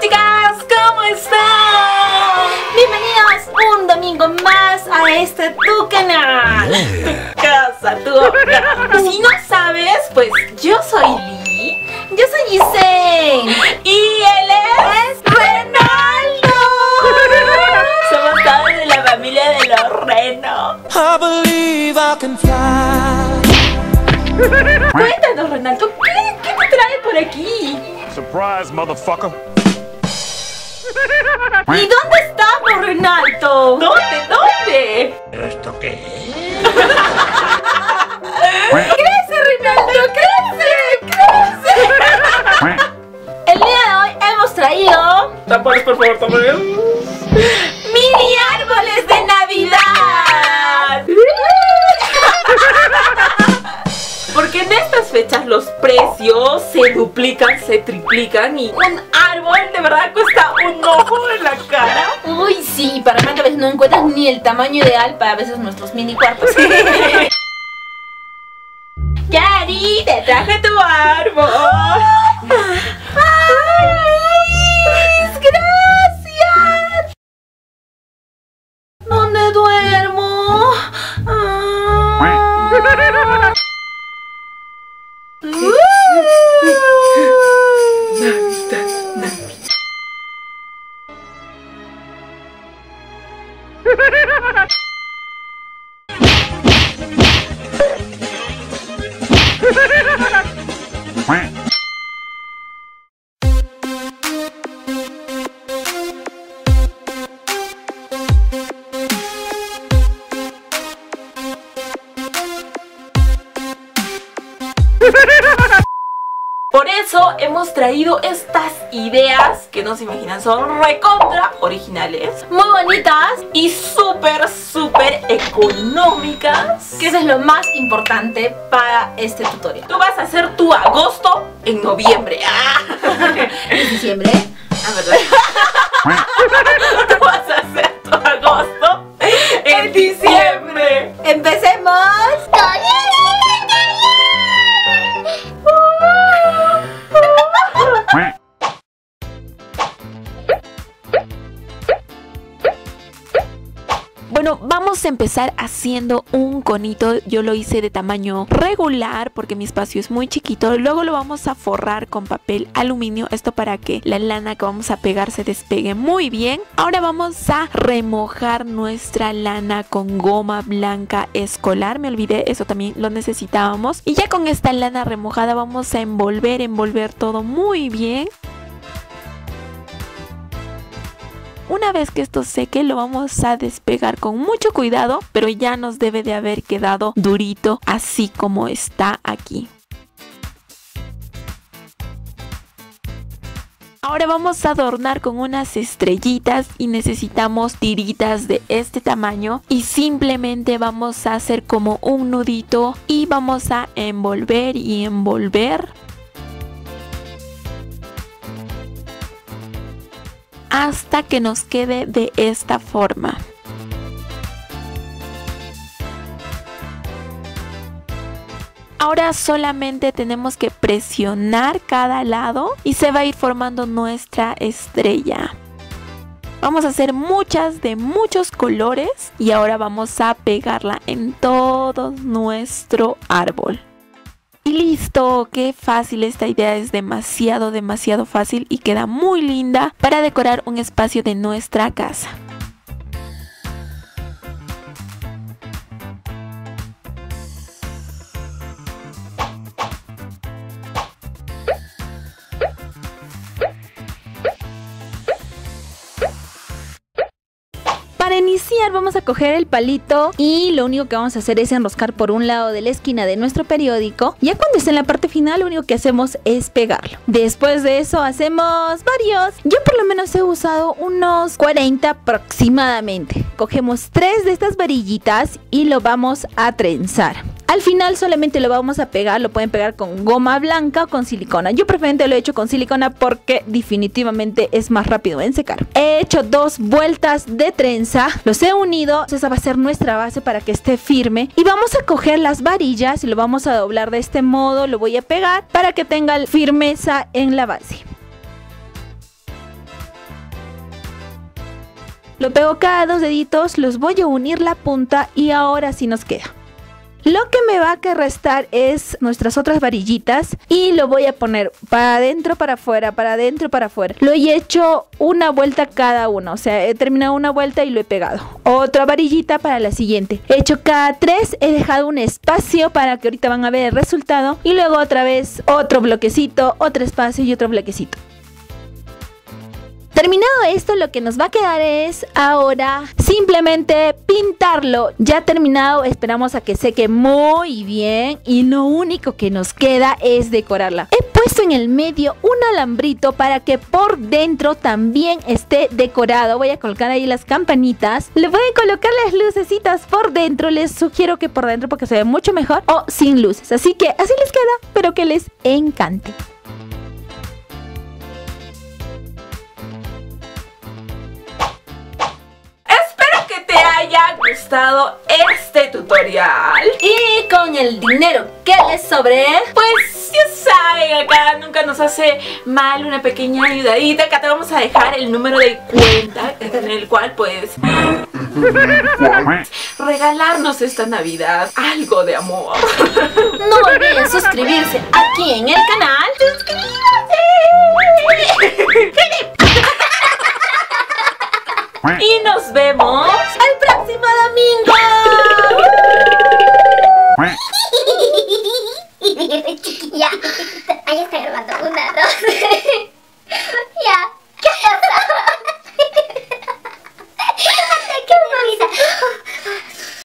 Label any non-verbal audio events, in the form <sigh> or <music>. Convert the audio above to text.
chicas, ¿cómo están? Bienvenidos un domingo más a este tu canal casa, tu hogar Y si no sabes, pues yo soy Lee Yo soy Giselle Y él es... ¡Renaldo! Somos todos de la familia de los renos I believe I can fly Cuéntanos, Renaldo, ¿qué, qué te trae por aquí? Surprise, motherfucker. ¿Y dónde estamos, Renaldo? ¿Dónde? ¿Dónde? ¿Esto qué es? ¡Crece, Renaldo! ¡Crece! Porque en estas fechas los precios se duplican, se triplican y un árbol de verdad cuesta un ojo en la cara. Uy, sí, para que a veces no encuentras ni el tamaño ideal para a veces nuestros mini cuartos. <laughs> <laughs> Yari, te traje tu árbol. Por eso hemos traído estas ideas que no se imaginan, son recontra originales, muy bonitas y súper, súper económicas. que eso es lo más importante para este tutorial. Tú vas a hacer tu agosto en noviembre. <laughs> ¿En diciembre? Ah, ¿verdad? <laughs> Bueno, vamos a empezar haciendo un conito. Yo lo hice de tamaño regular porque mi espacio es muy chiquito. Luego lo vamos a forrar con papel aluminio. Esto para que la lana que vamos a pegar se despegue muy bien. Ahora vamos a remojar nuestra lana con goma blanca escolar. Me olvidé, eso también lo necesitábamos. Y ya con esta lana remojada vamos a envolver, envolver todo muy bien. Una vez que esto seque lo vamos a despegar con mucho cuidado, pero ya nos debe de haber quedado durito así como está aquí. Ahora vamos a adornar con unas estrellitas y necesitamos tiritas de este tamaño y simplemente vamos a hacer como un nudito y vamos a envolver y envolver hasta que nos quede de esta forma. Ahora solamente tenemos que presionar cada lado y se va a ir formando nuestra estrella. Vamos a hacer muchas de muchos colores y ahora vamos a pegarla en todo nuestro árbol. Listo, qué fácil, esta idea es demasiado, demasiado fácil y queda muy linda para decorar un espacio de nuestra casa. Vamos a coger el palito y lo único que vamos a hacer es enroscar por un lado de la esquina de nuestro periódico. Ya cuando esté en la parte final lo único que hacemos es pegarlo. Después de eso hacemos varios. Yo por lo menos he usado unos 40 aproximadamente. Cogemos tres de estas varillitas y lo vamos a trenzar. Al final solamente lo vamos a pegar, lo pueden pegar con goma blanca o con silicona. Yo preferente lo he hecho con silicona porque definitivamente es más rápido en secar. He hecho dos vueltas de trenza, los he unido, esa va a ser nuestra base para que esté firme. Y vamos a coger las varillas y lo vamos a doblar de este modo, lo voy a pegar para que tenga firmeza en la base. Lo pego cada dos deditos, los voy a unir la punta y ahora sí nos queda. Lo que me va a que restar es nuestras otras varillitas y lo voy a poner para adentro, para afuera, para adentro, para afuera. Lo he hecho una vuelta cada uno, o sea, he terminado una vuelta y lo he pegado. Otra varillita para la siguiente. He hecho cada tres, he dejado un espacio para que ahorita van a ver el resultado y luego otra vez otro bloquecito, otro espacio y otro bloquecito. Terminado esto, lo que nos va a quedar es ahora simplemente pintarlo. Ya terminado, esperamos a que seque muy bien y lo único que nos queda es decorarla. He puesto en el medio un alambrito para que por dentro también esté decorado. Voy a colocar ahí las campanitas. Le voy a colocar las lucecitas por dentro. Les sugiero que por dentro porque se ve mucho mejor o sin luces. Así que así les queda, pero que les encante. Gustado este tutorial. Y con el dinero que les sobre, Pues ya saben, acá nunca nos hace mal una pequeña ayudadita. Acá te vamos a dejar el número de cuenta en el cual puedes <laughs> regalarnos esta Navidad algo de amor. no olviden suscribirse aquí en el canal. Y Chiquilla, ahí